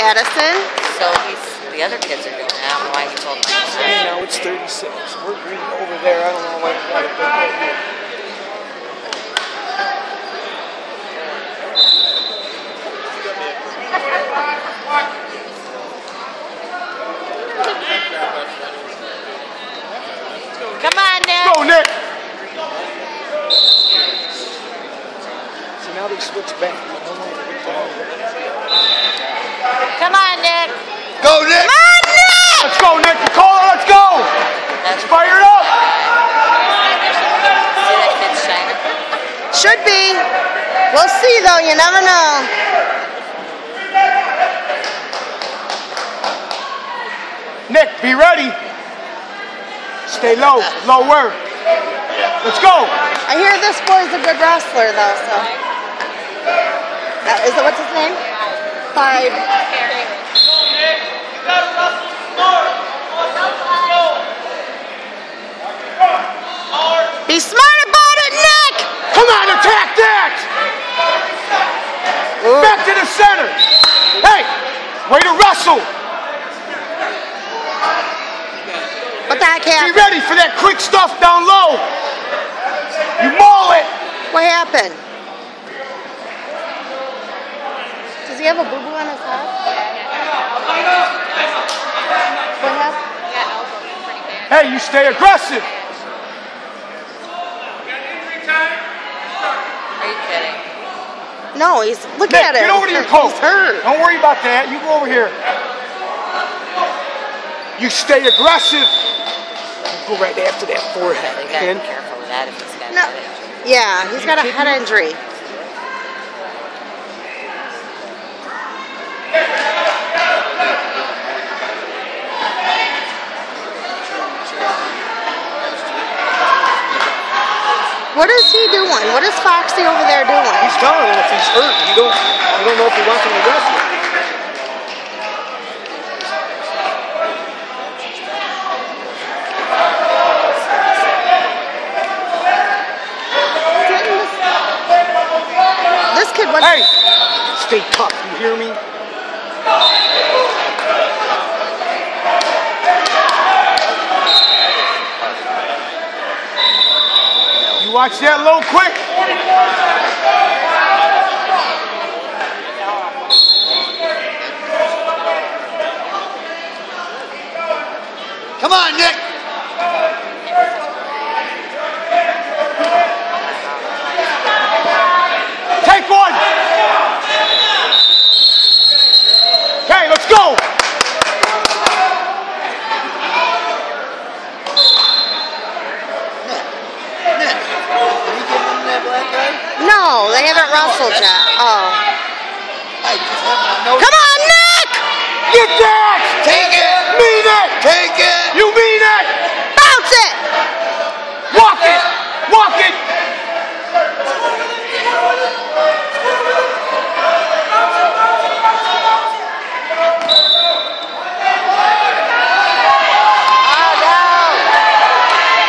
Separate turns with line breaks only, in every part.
Addison.
So he's the other kids are doing that. I don't know why he told me.
You know, it's 36. We're green over there. I don't know why we got it right here.
Come on, Nick.
Go, Nick! So now they switch back. I don't know if it's all
Come on, Nick.
Go, Nick!
Come on, Nick.
Let's go, Nick. Nicole, let's go!
That's
Fire it up!
see that kid's shining.
Should be. We'll see though, you never know.
Nick, be ready. Stay low, lower. Let's go.
I hear this boy's a good wrestler though, so. Uh, is it what's his name? Five. Be smart about it, Nick!
Come on, attack that! Back to the center. Hey, way to wrestle.
What the heck
Be ready for that quick stuff down low. You maul it.
What happened? Does he have a boo-boo on his head? What happened?
Hey, you stay aggressive.
Are you kidding?
No, he's look
Nick,
at him.
get over to your coach.
He's hurt.
Don't worry about that. You go over here. You stay aggressive. You go right after that forehead.
They gotta be careful with that if he's got
No.
a head injury.
Yeah, he's got a head injury. What is he doing? What is Foxy over there doing?
He's telling him if he's hurt, you don't, you don't know if he wants him to wrestle.
This kid.
Hey, stay tough. You hear me? You watch that low quick.
Come on, Nick!
Take one. Okay, let's go.
Nick! Are you giving him that black guy?
No, they haven't wrestled yet. Oh.
I just have my notes.
Come on, Nick!
Get that.
Take it!
Mean it.
Take it!
You mean it.
Bounce it!
Walk it. Walk it.
Oh, no.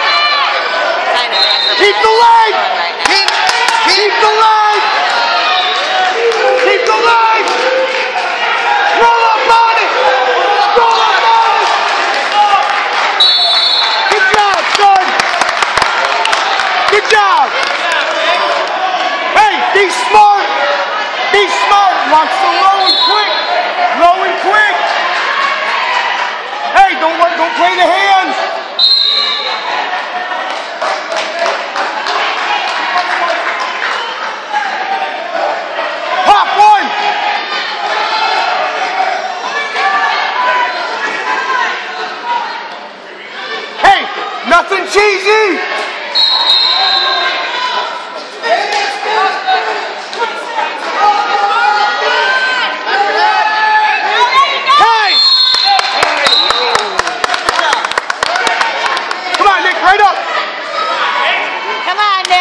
Kind of
Keep the leg.
right now.
Keep,
Keep the leg. Keep the leg. Roll up on it. Roll up on it. Good job, son. Good job. Hey, be smart. Be Watch the low and quick. Low and quick. Hey, don't don't play the hands. Pop one. Hey, nothing cheesy. Hey. Come on, Nick, right up.
Come on, Nick.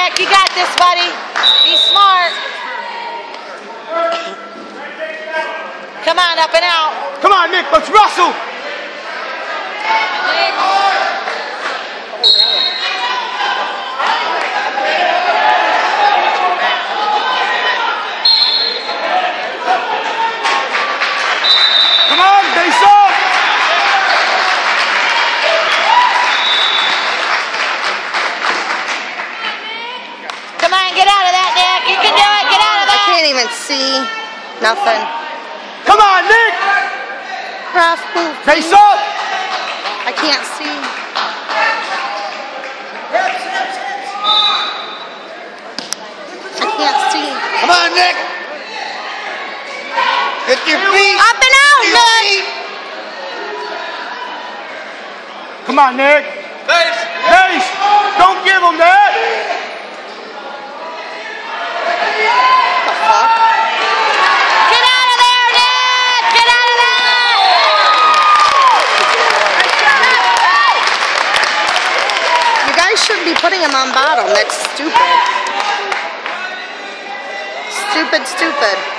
This, buddy. Be smart. Come on, up and out.
Come on, Nick, let's wrestle.
Even see nothing.
Come on, Nick!
Ref, move.
Face up!
I can't see. I can't see.
Come on, Nick. Get your feet.
Up and out, Nick.
feet.
Come on, Nick. Face! Face! Don't give him that!
The fuck?
Get out of there, Nick! Get out of there!
You guys shouldn't be putting him on bottom. That's stupid. Stupid, stupid.